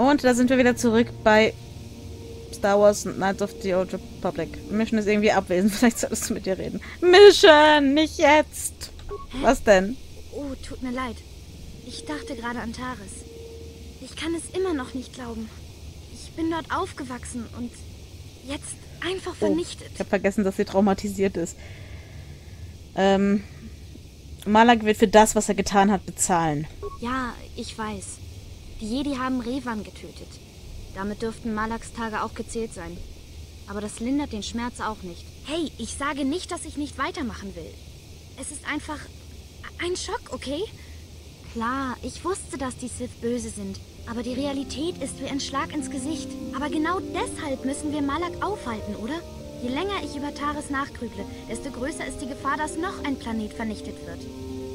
Und da sind wir wieder zurück bei Star Wars Knights of the Old Republic. Mission ist irgendwie abwesend. Vielleicht solltest du mit dir reden. Mission, nicht jetzt. Hä? Was denn? Oh, tut mir leid. Ich dachte gerade an Taris. Ich kann es immer noch nicht glauben. Ich bin dort aufgewachsen und jetzt einfach Oh, vernichtet. ich habe vergessen, dass sie traumatisiert ist. Ähm, Malak wird für das, was er getan hat, bezahlen. Ja, ich weiß. Die Jedi haben Revan getötet. Damit dürften Malaks Tage auch gezählt sein. Aber das lindert den Schmerz auch nicht. Hey, ich sage nicht, dass ich nicht weitermachen will. Es ist einfach ein Schock, okay? Klar, ich wusste, dass die Sith böse sind. Aber die Realität ist wie ein Schlag ins Gesicht. Aber genau deshalb müssen wir Malak aufhalten, oder? Je länger ich über Taris nachgrüble, desto größer ist die Gefahr, dass noch ein Planet vernichtet wird.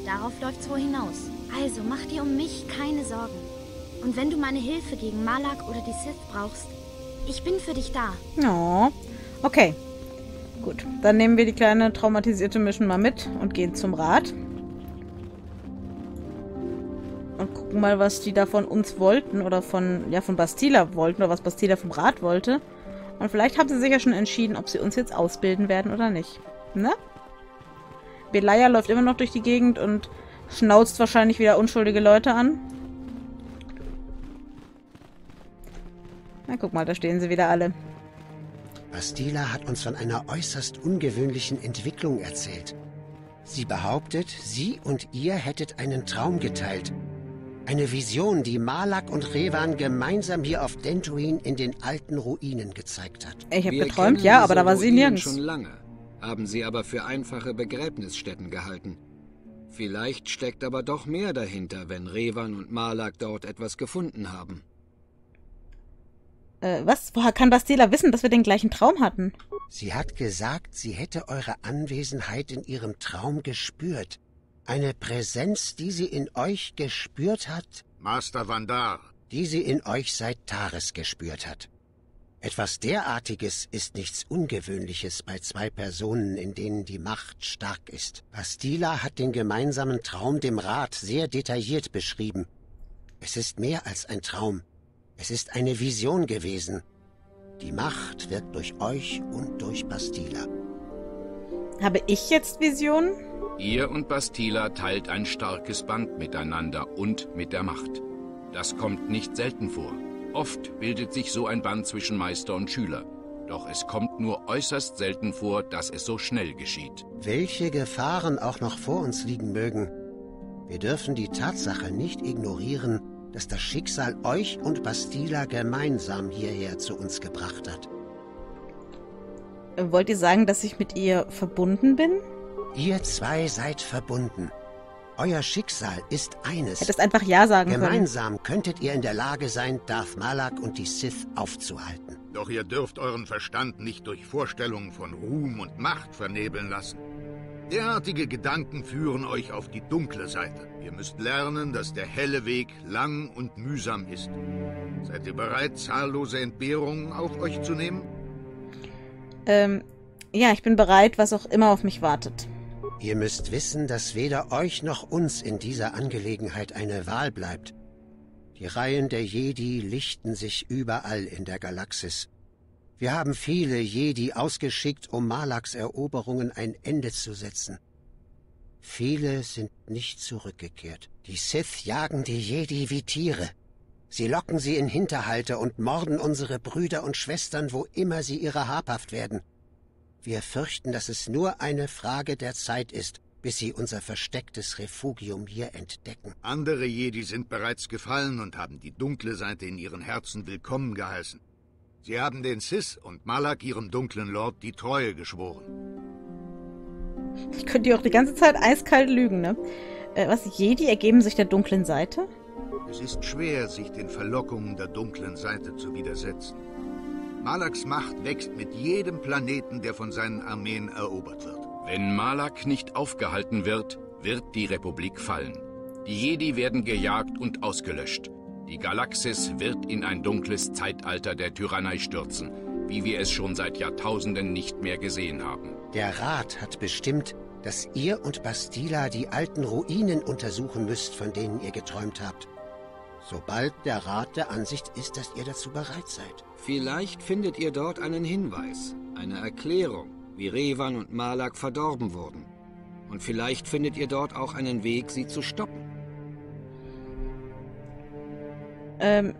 Darauf läuft's wohl hinaus. Also mach dir um mich keine Sorgen. Und wenn du meine Hilfe gegen Malak oder die Sith brauchst, ich bin für dich da. Oh, okay. Gut, dann nehmen wir die kleine traumatisierte Mission mal mit und gehen zum Rat. Und gucken mal, was die da von uns wollten oder von, ja, von Bastila wollten oder was Bastila vom Rat wollte. Und vielleicht haben sie sich ja schon entschieden, ob sie uns jetzt ausbilden werden oder nicht. Ne? Belaya läuft immer noch durch die Gegend und schnauzt wahrscheinlich wieder unschuldige Leute an. Na, guck mal, da stehen sie wieder alle. Bastila hat uns von einer äußerst ungewöhnlichen Entwicklung erzählt. Sie behauptet, sie und ihr hättet einen Traum geteilt. Eine Vision, die Malak und Revan gemeinsam hier auf Dantooine in den alten Ruinen gezeigt hat. Ich habe geträumt, ja, aber da war sie nirgends. schon lange, haben sie aber für einfache Begräbnisstätten gehalten. Vielleicht steckt aber doch mehr dahinter, wenn Revan und Malak dort etwas gefunden haben. Äh, was? Woher kann Bastila wissen, dass wir den gleichen Traum hatten? Sie hat gesagt, sie hätte eure Anwesenheit in ihrem Traum gespürt. Eine Präsenz, die sie in euch gespürt hat, Master Vandar, die sie in euch seit Tares gespürt hat. Etwas derartiges ist nichts Ungewöhnliches bei zwei Personen, in denen die Macht stark ist. Bastila hat den gemeinsamen Traum dem Rat sehr detailliert beschrieben. Es ist mehr als ein Traum. Es ist eine Vision gewesen. Die Macht wird durch euch und durch Bastila. Habe ich jetzt Visionen? Ihr und Bastila teilt ein starkes Band miteinander und mit der Macht. Das kommt nicht selten vor. Oft bildet sich so ein Band zwischen Meister und Schüler. Doch es kommt nur äußerst selten vor, dass es so schnell geschieht. Welche Gefahren auch noch vor uns liegen mögen, wir dürfen die Tatsache nicht ignorieren, dass das Schicksal euch und Bastila gemeinsam hierher zu uns gebracht hat. Wollt ihr sagen, dass ich mit ihr verbunden bin? Ihr zwei seid verbunden. Euer Schicksal ist eines. Hättest einfach Ja sagen können. Gemeinsam könntet ihr in der Lage sein, Darth Malak und die Sith aufzuhalten. doch ihr dürft euren Verstand nicht durch Vorstellungen von Ruhm und Macht vernebeln lassen. Derartige Gedanken führen euch auf die dunkle Seite. Ihr müsst lernen, dass der helle Weg lang und mühsam ist. Seid ihr bereit, zahllose Entbehrungen auf euch zu nehmen? Ähm, ja, ich bin bereit, was auch immer auf mich wartet. Ihr müsst wissen, dass weder euch noch uns in dieser Angelegenheit eine Wahl bleibt. Die Reihen der Jedi lichten sich überall in der Galaxis. Wir haben viele Jedi ausgeschickt, um Malaks Eroberungen ein Ende zu setzen. Viele sind nicht zurückgekehrt. Die Sith jagen die Jedi wie Tiere. Sie locken sie in Hinterhalte und morden unsere Brüder und Schwestern, wo immer sie ihrer habhaft werden. Wir fürchten, dass es nur eine Frage der Zeit ist, bis sie unser verstecktes Refugium hier entdecken. Andere Jedi sind bereits gefallen und haben die dunkle Seite in ihren Herzen willkommen geheißen. Sie haben den Sis und Malak, ihrem dunklen Lord, die Treue geschworen. Ich könnte ja auch die ganze Zeit eiskalt lügen, ne? Äh, was, Jedi ergeben sich der dunklen Seite? Es ist schwer, sich den Verlockungen der dunklen Seite zu widersetzen. Malaks Macht wächst mit jedem Planeten, der von seinen Armeen erobert wird. Wenn Malak nicht aufgehalten wird, wird die Republik fallen. Die Jedi werden gejagt und ausgelöscht. Die Galaxis wird in ein dunkles Zeitalter der Tyrannei stürzen, wie wir es schon seit Jahrtausenden nicht mehr gesehen haben. Der Rat hat bestimmt, dass ihr und Bastila die alten Ruinen untersuchen müsst, von denen ihr geträumt habt. Sobald der Rat der Ansicht ist, dass ihr dazu bereit seid. Vielleicht findet ihr dort einen Hinweis, eine Erklärung, wie Revan und Malak verdorben wurden. Und vielleicht findet ihr dort auch einen Weg, sie zu stoppen. Ähm,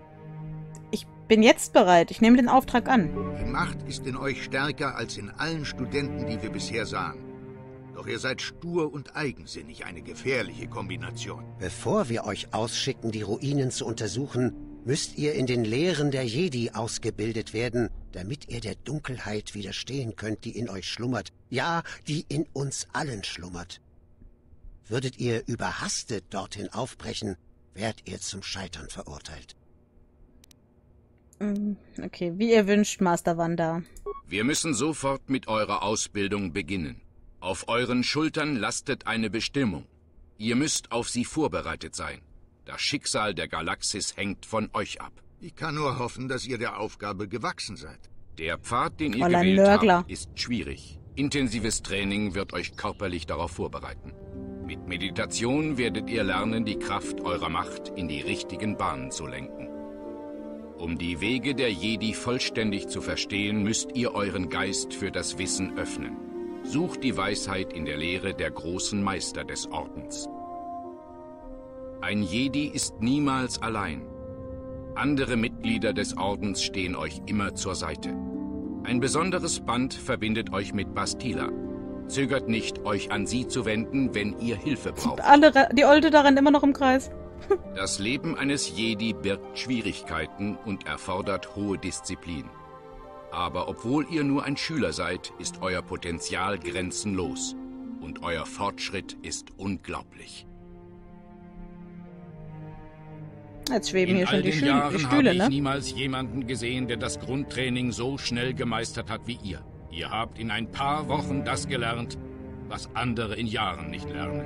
ich bin jetzt bereit. Ich nehme den Auftrag an. Die Macht ist in euch stärker als in allen Studenten, die wir bisher sahen. Doch ihr seid stur und eigensinnig, eine gefährliche Kombination. Bevor wir euch ausschicken, die Ruinen zu untersuchen, müsst ihr in den Lehren der Jedi ausgebildet werden, damit ihr der Dunkelheit widerstehen könnt, die in euch schlummert, ja, die in uns allen schlummert. Würdet ihr überhastet dorthin aufbrechen, wärt ihr zum Scheitern verurteilt. Mm, okay, wie ihr wünscht, Master Wanda. Wir müssen sofort mit eurer Ausbildung beginnen. Auf euren Schultern lastet eine Bestimmung. Ihr müsst auf sie vorbereitet sein. Das Schicksal der Galaxis hängt von euch ab. Ich kann nur hoffen, dass ihr der Aufgabe gewachsen seid. Der Pfad, den ihr Fräulein gewählt Nörgler. habt, ist schwierig. Intensives Training wird euch körperlich darauf vorbereiten. Mit Meditation werdet ihr lernen, die Kraft eurer Macht in die richtigen Bahnen zu lenken. Um die Wege der Jedi vollständig zu verstehen, müsst ihr euren Geist für das Wissen öffnen. Sucht die Weisheit in der Lehre der großen Meister des Ordens. Ein Jedi ist niemals allein. Andere Mitglieder des Ordens stehen euch immer zur Seite. Ein besonderes Band verbindet euch mit Bastila. Zögert nicht, euch an sie zu wenden, wenn ihr Hilfe braucht. Alle, die Olde da rennt immer noch im Kreis. Das Leben eines Jedi birgt Schwierigkeiten und erfordert hohe Disziplin. Aber obwohl ihr nur ein Schüler seid, ist euer Potenzial grenzenlos und euer Fortschritt ist unglaublich. Jetzt schweben In hier schon all die, den Schü Jahren die habe Stühle, ich ne? niemals jemanden gesehen, der das Grundtraining so schnell gemeistert hat wie ihr. Ihr habt in ein paar Wochen das gelernt, was andere in Jahren nicht lernen.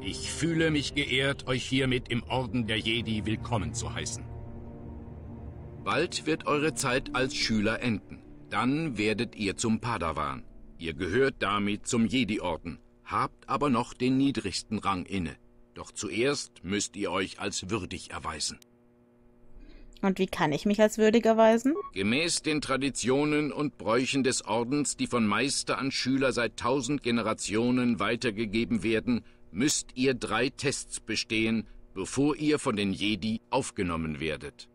Ich fühle mich geehrt, euch hiermit im Orden der Jedi willkommen zu heißen. Bald wird eure Zeit als Schüler enden. Dann werdet ihr zum Padawan. Ihr gehört damit zum Jedi-Orden, habt aber noch den niedrigsten Rang inne. Doch zuerst müsst ihr euch als würdig erweisen. Und wie kann ich mich als würdig erweisen? Gemäß den Traditionen und Bräuchen des Ordens, die von Meister an Schüler seit tausend Generationen weitergegeben werden, müsst ihr drei Tests bestehen, bevor ihr von den Jedi aufgenommen werdet.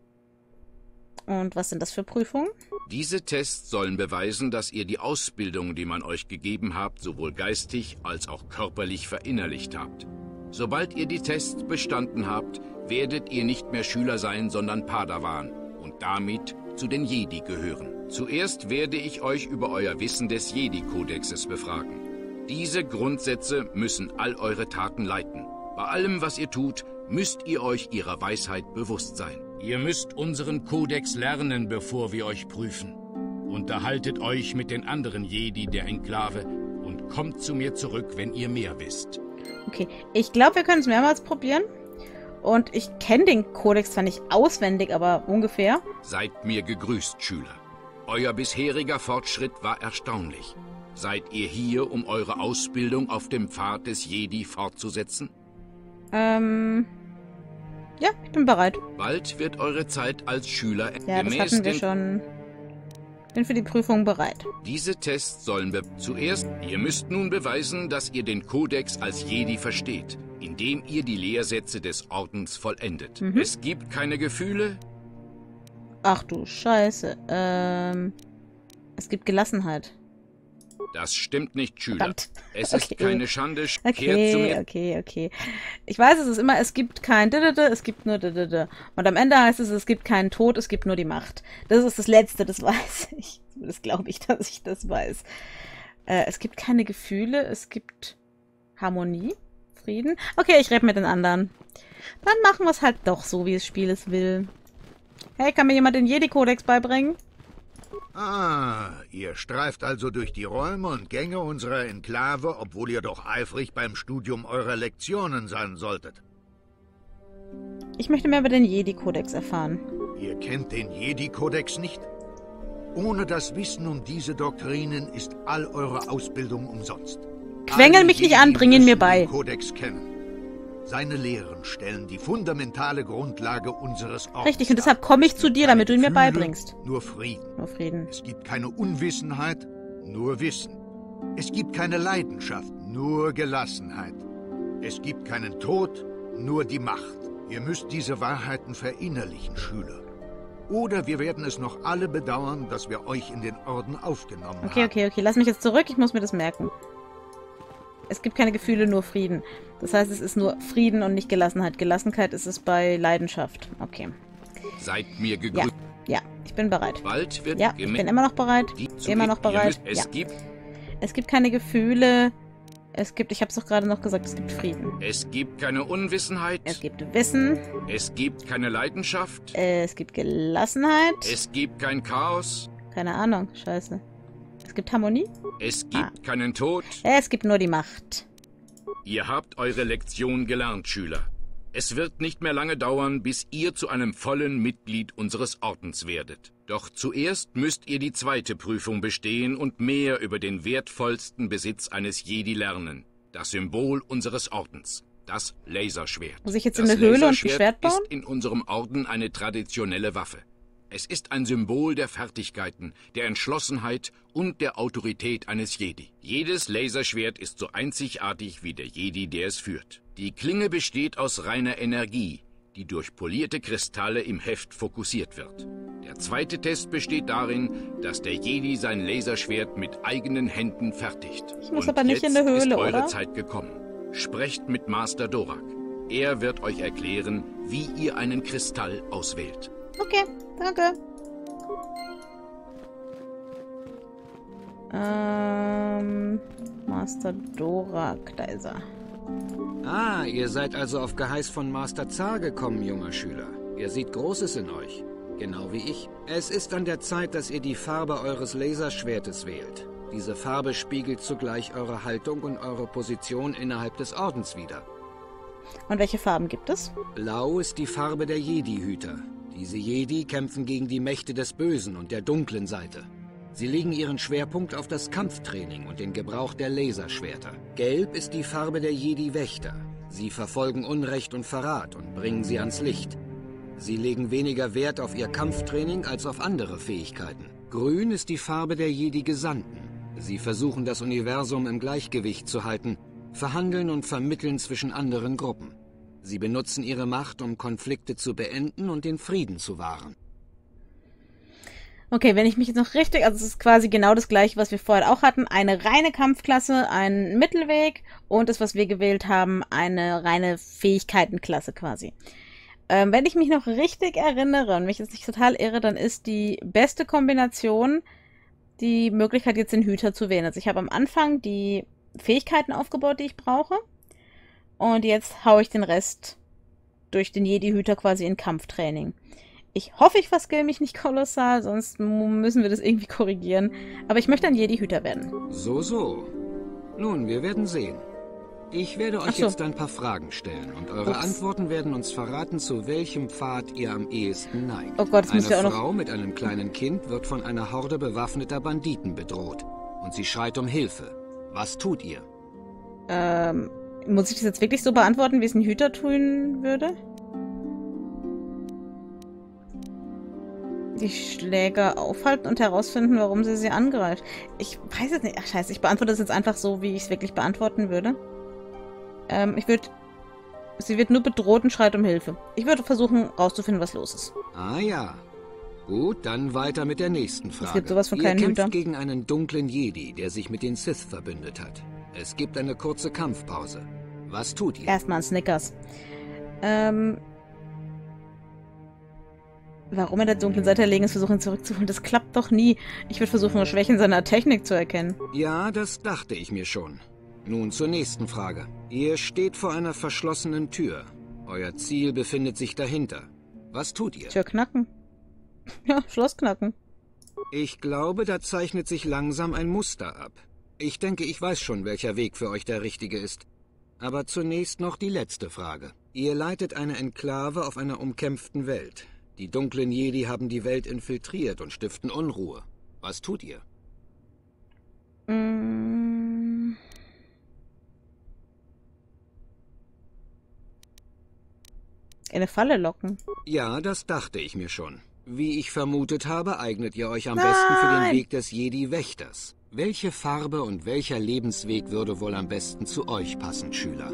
Und was sind das für Prüfungen? Diese Tests sollen beweisen, dass ihr die Ausbildung, die man euch gegeben habt, sowohl geistig als auch körperlich verinnerlicht habt. Sobald ihr die Tests bestanden habt, werdet ihr nicht mehr Schüler sein, sondern Padawan und damit zu den Jedi gehören. Zuerst werde ich euch über euer Wissen des Jedi-Kodexes befragen. Diese Grundsätze müssen all eure Taten leiten. Bei allem, was ihr tut, müsst ihr euch ihrer Weisheit bewusst sein. Ihr müsst unseren Kodex lernen, bevor wir euch prüfen. Unterhaltet euch mit den anderen Jedi der Enklave und kommt zu mir zurück, wenn ihr mehr wisst. Okay, ich glaube, wir können es mehrmals probieren. Und ich kenne den Kodex zwar nicht auswendig, aber ungefähr. Seid mir gegrüßt, Schüler. Euer bisheriger Fortschritt war erstaunlich. Seid ihr hier, um eure Ausbildung auf dem Pfad des Jedi fortzusetzen? Ähm. Ja, ich bin bereit. Bald wird eure Zeit als Schüler Ja, das hatten wir schon. Bin für die Prüfung bereit. Diese Tests sollen wir zuerst. Ihr müsst nun beweisen, dass ihr den Kodex als Jedi versteht, indem ihr die Lehrsätze des Ordens vollendet. Mhm. Es gibt keine Gefühle, Ach du Scheiße. Ähm. Es gibt Gelassenheit. das stimmt nicht, Schüler. Verdammt. Es ist Okay. keine Schande, kehrt zu Okay, mir. okay, okay. Ich weiß, es ist immer, es gibt kein es gibt nur. Und am Ende heißt es, es gibt keinen Tod, es gibt nur die Macht. Das ist das Letzte, das weiß ich. Das glaube ich, dass ich das weiß. Äh, es gibt keine Gefühle, es gibt Harmonie, Frieden. Okay, ich rede mit den anderen. Dann machen wir es halt doch so, wie das Spiel es will. Hey, kann mir jemand den Jedi-Kodex beibringen? Ah, ihr streift also durch die Räume und Gänge unserer Enklave, obwohl ihr doch eifrig beim Studium eurer Lektionen sein solltet. Ich möchte mehr über den Jedi-Kodex erfahren. Ihr kennt den Jedi-Kodex nicht? Ohne das Wissen um diese Doktrinen ist all eure Ausbildung umsonst. Quengel mich nicht an, bring ihn mir bei. Kodex kennen. Seine Lehren stellen die fundamentale Grundlage unseres Ortes. Richtig, und deshalb komme ich zu dir, damit du ihn mir beibringst. Nur Frieden. Nur Frieden. Es gibt keine Unwissenheit, nur Wissen. Es gibt keine Leidenschaft, nur Gelassenheit. Es gibt keinen Tod, nur die Macht. Ihr müsst diese Wahrheiten verinnerlichen, Schüler. Oder wir werden es noch alle bedauern, dass wir euch in den Orden aufgenommen Okay, haben. okay, okay. Lass mich jetzt zurück. Ich muss mir das merken. Es gibt keine Gefühle, nur Frieden. Das heißt, es ist nur Frieden und nicht Gelassenheit. Gelassenheit ist es bei Leidenschaft. Okay. Seid mir Ja. gegrüßt. Ja, ich bin bereit. Bald wird Ja, ich bin immer noch bereit. Immer noch bereit. Es Ja. gibt Es gibt keine Gefühle. Es gibt, ich habe es doch gerade noch gesagt, es gibt Frieden. Es gibt keine Unwissenheit. Es gibt Wissen. Es gibt keine Leidenschaft. Es gibt Gelassenheit. Es gibt kein Chaos. Keine Ahnung. Scheiße. Es gibt Harmonie. Es gibt Ah. keinen Tod. Es gibt nur die Macht. Ihr habt eure Lektion gelernt, Schüler. Es wird nicht mehr lange dauern, bis ihr zu einem vollen Mitglied unseres Ordens werdet. Doch zuerst müsst ihr die zweite Prüfung bestehen und mehr über den wertvollsten Besitz eines Jedi lernen. Das Symbol unseres Ordens. Das Laserschwert. Muss ich jetzt in das eine Höhle und ein Schwert bauen? ist in unserem Orden eine traditionelle Waffe. Es ist ein Symbol der Fertigkeiten, der Entschlossenheit und der Autorität eines Jedi. Jedes Laserschwert ist so einzigartig wie der Jedi, der es führt. Die Klinge besteht aus reiner Energie, die durch polierte Kristalle im Heft fokussiert wird. Der zweite Test besteht darin, dass der Jedi sein Laserschwert mit eigenen Händen fertigt. Ich muss Und aber nicht in eine Höhle, ist eure oder? Zeit gekommen. Sprecht mit Master Dorak. Er wird euch erklären, wie ihr einen Kristall auswählt. Okay, danke. Ähm, Master Dorak, da ist er. Ah, ihr seid also auf Geheiß von Master Zar gekommen, junger Schüler. Er sieht Großes in euch. Genau wie ich. Es ist an der Zeit, dass ihr die Farbe eures Laserschwertes wählt. Diese Farbe spiegelt zugleich eure Haltung und eure Position innerhalb des Ordens wider. Und welche Farben gibt es? Blau ist die Farbe der Jedi-Hüter. Diese Jedi kämpfen gegen die Mächte des Bösen und der dunklen Seite. Sie legen ihren Schwerpunkt auf das Kampftraining und den Gebrauch der Laserschwerter. Gelb ist die Farbe der Jedi-Wächter. Sie verfolgen Unrecht und Verrat und bringen sie ans Licht. Sie legen weniger Wert auf ihr Kampftraining als auf andere Fähigkeiten. Grün ist die Farbe der Jedi-Gesandten. Sie versuchen das Universum im Gleichgewicht zu halten, verhandeln und vermitteln zwischen anderen Gruppen. Sie benutzen ihre Macht, um Konflikte zu beenden und den Frieden zu wahren. Okay, wenn ich mich jetzt noch richtig, also es ist quasi genau das gleiche, was wir vorher auch hatten. Eine reine Kampfklasse, ein Mittelweg und das, was wir gewählt haben, eine reine Fähigkeitenklasse quasi. Ähm, wenn ich mich noch richtig erinnere und mich jetzt nicht total irre, dann ist die beste Kombination die Möglichkeit, jetzt den Hüter zu wählen. Also ich habe am Anfang die Fähigkeiten aufgebaut, die ich brauche. Und jetzt haue ich den Rest durch den Jedi-Hüter quasi in Kampftraining. Ich hoffe, ich verskill mich nicht kolossal, sonst müssen wir das irgendwie korrigieren. Aber ich möchte ein Jedi-Hüter werden. So, so. Nun, wir werden sehen. Ich werde euch so. jetzt ein paar Fragen stellen und eure Ups. Antworten werden uns verraten, zu welchem Pfad ihr am ehesten neigt. Oh Gott, das Eine ihr auch noch- Frau mit einem kleinen Kind wird von einer Horde bewaffneter Banditen bedroht und sie schreit um Hilfe. Was tut ihr? Ähm, muss ich das jetzt wirklich so beantworten, wie es ein Hüter tun würde? Die Schläger aufhalten und herausfinden, warum sie sie angreift. Ich weiß es nicht. Ach scheiße, ich beantworte das jetzt einfach so, wie ich es wirklich beantworten würde. Ähm, ich würde... Sie wird nur bedroht und schreit um Hilfe. Ich würde versuchen, rauszufinden, was los ist. Ah ja. Gut, dann weiter mit der nächsten Frage. gibt sowas von Ihr keinen kämpft Hüter. gegen einen dunklen Jedi, der sich mit den Sith verbündet hat. Es gibt eine kurze Kampfpause. Was tut ihr? Erstmal ein Snickers. Ähm. Warum er der dunklen Seite erlegen ist, versuchen ihn zurückzuholen. Das klappt doch nie. Ich würde versuchen, Schwächen seiner Technik zu erkennen. Ja, das dachte ich mir schon. Nun zur nächsten Frage. Ihr steht vor einer verschlossenen Tür. Euer Ziel befindet sich dahinter. Was tut ihr? Tür knacken. Ja, Schloss knacken. Ich glaube, da zeichnet sich langsam ein Muster ab. Ich denke, ich weiß schon, welcher Weg für euch der richtige ist. Aber zunächst noch die letzte Frage. Ihr leitet eine Enklave auf einer umkämpften Welt. Die dunklen Jedi haben die Welt infiltriert und stiften Unruhe. Was tut ihr? Mm. In eine Falle locken. Ja, das dachte ich mir schon. Wie ich vermutet habe, eignet ihr euch am Nein. besten für den Weg des Jedi-Wächters. Welche Farbe und welcher Lebensweg würde wohl am besten zu euch passen, Schüler?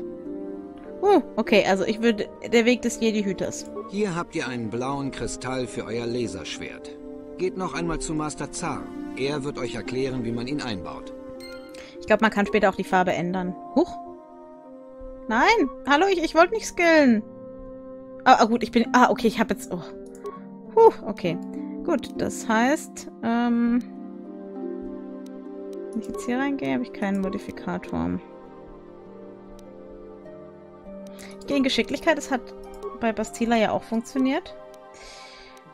Uh, okay, also ich würde der Weg des Jedi-Hüters. Hier habt ihr einen blauen Kristall für euer Laserschwert. Geht noch einmal zu Master Zar. Er wird euch erklären, wie man ihn einbaut. Ich glaube, man kann später auch die Farbe ändern. Huch. Nein, hallo, ich, ich wollte nicht skillen. Ah, ah, gut, ich bin... Ah, okay, ich habe jetzt... Oh. Puh, okay. Gut, das heißt, ähm... Wenn ich jetzt hier reingehe, habe ich keinen Modifikator. Ich gehe in Geschicklichkeit, das hat bei Bastila ja auch funktioniert.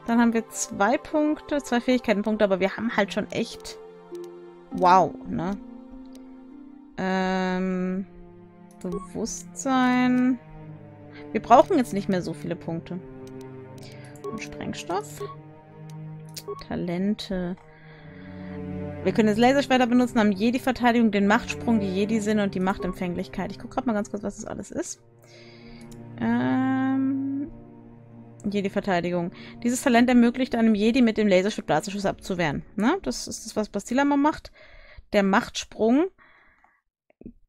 Dann haben wir zwei Punkte, zwei Fähigkeitenpunkte, aber wir haben halt schon echt... Wow, ne? Ähm... Bewusstsein... Wir brauchen jetzt nicht mehr so viele Punkte. Und Sprengstoff. Talente. Wir können jetzt Laserschwerter benutzen, haben Jedi-Verteidigung, den Machtsprung, die Jedi-Sinne und die Machtempfänglichkeit. Ich gucke gerade mal ganz kurz, was das alles ist. Ähm... Jedi-Verteidigung. Dieses Talent ermöglicht einem Jedi mit dem Laserschwert Blasenschuss abzuwehren. Ne? Das ist das, was Bastila mal macht. Der Machtsprung.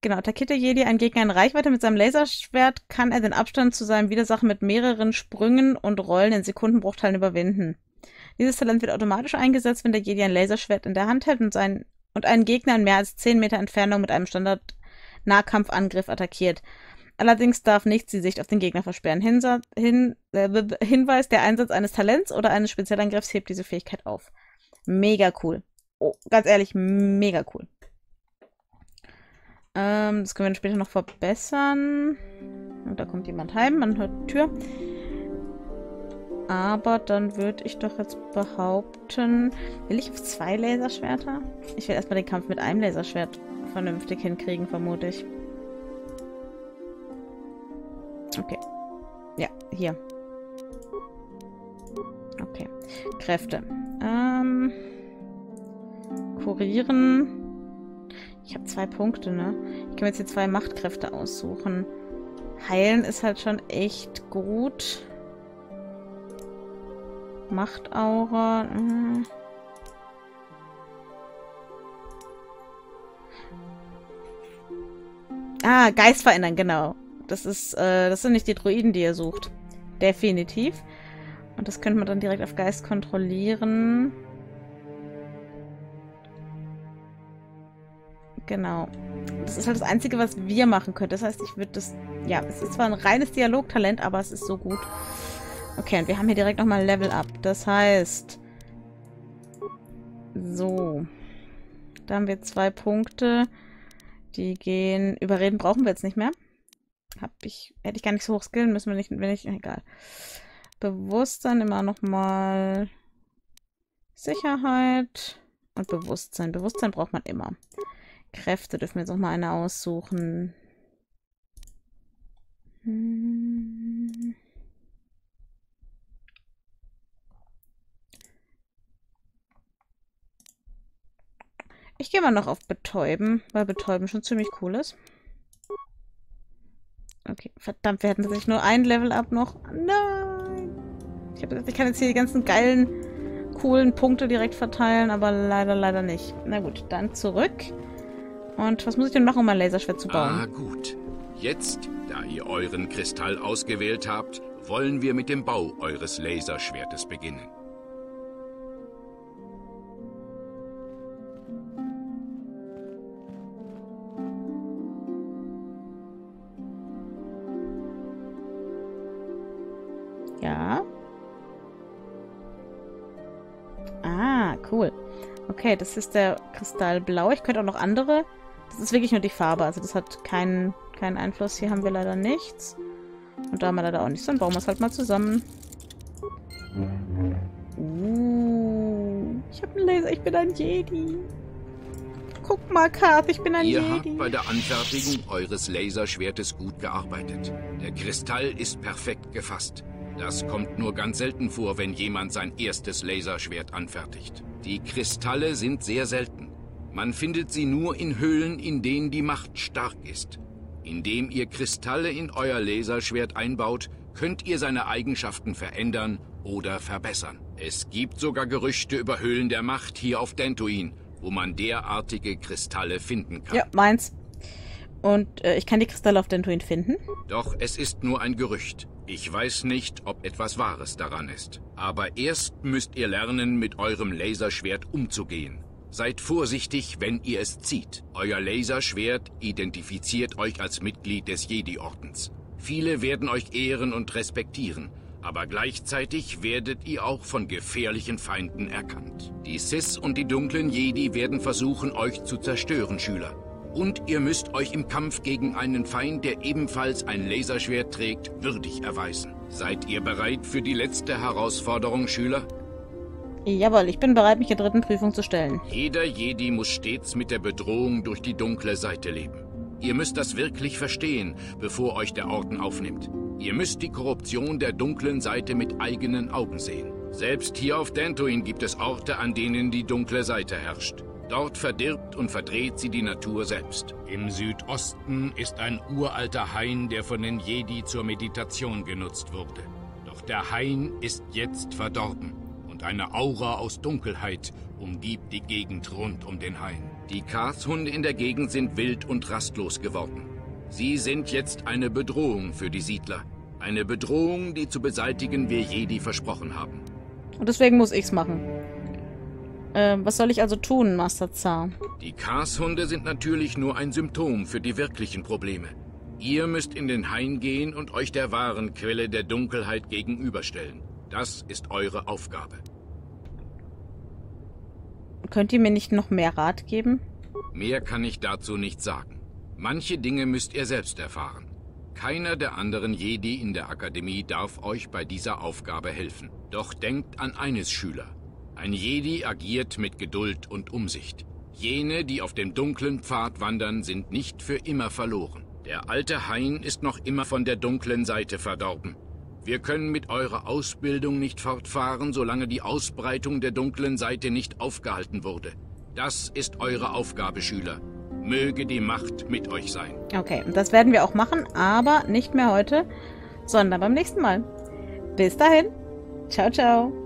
Genau, der Jedi einen Gegner in Reichweite mit seinem Laserschwert, kann er den Abstand zu seinem Widersacher mit mehreren Sprüngen und Rollen in Sekundenbruchteilen überwinden. Dieses Talent wird automatisch eingesetzt, wenn der Jedi ein Laserschwert in der Hand hält und, seinen, und einen Gegner in mehr als 10 Meter Entfernung mit einem Standard-Nahkampfangriff attackiert. Allerdings darf nichts die Sicht auf den Gegner versperren. Hinsa hin äh, Hinweis, der Einsatz eines Talents oder eines Spezialangriffs hebt diese Fähigkeit auf. Mega cool. Oh, ganz ehrlich, mega cool. Ähm, das können wir dann später noch verbessern. Und da kommt jemand heim, man hört die Tür. Aber dann würde ich doch jetzt behaupten... Will ich auf zwei Laserschwerter? Ich will erstmal den Kampf mit einem Laserschwert vernünftig hinkriegen, vermute ich. Okay. Ja, hier. Okay. Kräfte. Ähm. Kurieren. Ich habe zwei Punkte, ne? Ich kann mir jetzt hier zwei Machtkräfte aussuchen. Heilen ist halt schon echt gut. Machtaura. Äh. Ah, Geist verändern, genau. Das ist, äh, das sind nicht die Druiden, die ihr sucht. Definitiv. Und das könnte man dann direkt auf Geist kontrollieren. Genau. Das ist halt das Einzige, was wir machen können. Das heißt, ich würde das... Ja, es ist zwar ein reines Dialogtalent, aber es ist so gut. Okay, und wir haben hier direkt nochmal Level Up. Das heißt... So. Da haben wir zwei Punkte. Die gehen... Überreden brauchen wir jetzt nicht mehr. Hab ich... Hätte ich gar nicht so hoch skillen müssen, wenn ich... Wenn ich egal. Bewusstsein immer nochmal... Sicherheit und Bewusstsein. Bewusstsein braucht man immer. Kräfte dürfen wir jetzt auch mal eine aussuchen. Hm. Ich gehe mal noch auf Betäuben, weil Betäuben schon ziemlich cool ist. Okay, verdammt, wir hätten tatsächlich nur ein Level-Up noch. Nein! Ich, hab, ich kann jetzt hier die ganzen geilen, coolen Punkte direkt verteilen, aber leider, leider nicht. Na gut, dann zurück. Und was muss ich denn machen, um mein Laserschwert zu bauen? Ah, gut. Jetzt, da ihr euren Kristall ausgewählt habt, wollen wir mit dem Bau eures Laserschwertes beginnen. Ja. Ah, cool. Okay, das ist der Kristallblau. Ich könnte auch noch andere. Das ist wirklich nur die Farbe. Also das hat keinen, keinen Einfluss. Hier haben wir leider nichts. Und da haben wir leider auch nichts. Dann bauen wir es halt mal zusammen. Uh, ich habe einen Laser. Ich bin ein Jedi. Guck mal, Karth, ich bin ein Ihr Jedi. habt bei der Anfertigung eures Laserschwertes gut gearbeitet. Der Kristall ist perfekt gefasst. Das kommt nur ganz selten vor, wenn jemand sein erstes Laserschwert anfertigt. Die Kristalle sind sehr selten. Man findet sie nur in Höhlen, in denen die Macht stark ist. Indem ihr Kristalle in euer Laserschwert einbaut, könnt ihr seine Eigenschaften verändern oder verbessern. Es gibt sogar Gerüchte über Höhlen der Macht hier auf Dentuin, wo man derartige Kristalle finden kann. Ja, meins. Und äh, ich kann die Kristalle auf Dentuin finden? Doch es ist nur ein Gerücht. Ich weiß nicht, ob etwas Wahres daran ist. Aber erst müsst ihr lernen, mit eurem Laserschwert umzugehen. Seid vorsichtig, wenn ihr es zieht. Euer Laserschwert identifiziert euch als Mitglied des Jedi-Ordens. Viele werden euch ehren und respektieren, aber gleichzeitig werdet ihr auch von gefährlichen Feinden erkannt. Die Sith und die dunklen Jedi werden versuchen, euch zu zerstören, Schüler. Und ihr müsst euch im Kampf gegen einen Feind, der ebenfalls ein Laserschwert trägt, würdig erweisen. Seid ihr bereit für die letzte Herausforderung, Schüler? Jawohl, ich bin bereit, mich der dritten Prüfung zu stellen. Jeder Jedi muss stets mit der Bedrohung durch die dunkle Seite leben. Ihr müsst das wirklich verstehen, bevor euch der Orden aufnimmt. Ihr müsst die Korruption der dunklen Seite mit eigenen Augen sehen. Selbst hier auf Dantooine gibt es Orte, an denen die dunkle Seite herrscht. Dort verdirbt und verdreht sie die Natur selbst. Im Südosten ist ein uralter Hain, der von den Jedi zur Meditation genutzt wurde. Doch der Hain ist jetzt verdorben eine Aura aus Dunkelheit umgibt die Gegend rund um den Hain. Die Karthunde in der Gegend sind wild und rastlos geworden. Sie sind jetzt eine Bedrohung für die Siedler. Eine Bedrohung, die zu beseitigen wir Jedi versprochen haben. Und deswegen muss ich's machen. Äh, was soll ich also tun, Master Zar? Die Karshunde sind natürlich nur ein Symptom für die wirklichen Probleme. Ihr müsst in den Hain gehen und euch der wahren Quelle der Dunkelheit gegenüberstellen. Das ist eure Aufgabe. Könnt ihr mir nicht noch mehr Rat geben? Mehr kann ich dazu nicht sagen. Manche Dinge müsst ihr selbst erfahren. Keiner der anderen Jedi in der Akademie darf euch bei dieser Aufgabe helfen. Doch denkt an eines, Schüler. Ein Jedi agiert mit Geduld und Umsicht. Jene, die auf dem dunklen Pfad wandern, sind nicht für immer verloren. Der alte Hain ist noch immer von der dunklen Seite verdorben. Wir können mit eurer Ausbildung nicht fortfahren, solange die Ausbreitung der dunklen Seite nicht aufgehalten wurde. Das ist eure Aufgabe, Schüler. Möge die Macht mit euch sein. Okay, das werden wir auch machen, aber nicht mehr heute, sondern beim nächsten Mal. Bis dahin. Ciao, ciao.